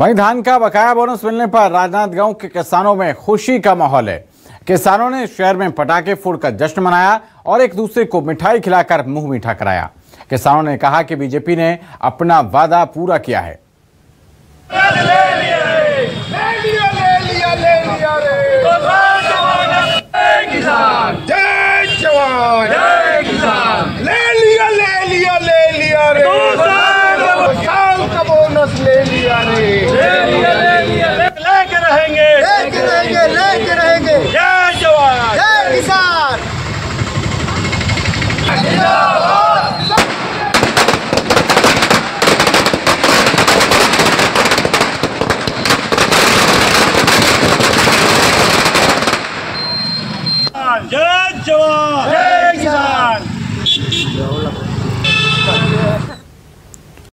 वहीं धान का बकाया बोनस मिलने पर राजनांदगांव के किसानों में खुशी का माहौल है। किसानों ने शहर में पटाखे फोड़कर जश्न मनाया और एक दूसरे को मिठाई खिलाकर मुँह मीठा कराया। किसानों ने कहा कि बीजेपी ने अपना वादा पूरा किया है। ले लिया ले लिया रे किसान जय जवान जय किसान ले लिया ले लिया ले लिया रे साल साल का बोनस ले लिया। ले लेके रहेंगे। लेके रहेंगे लेके रहेंगे। जय जवान। जय किसान। जय जवान।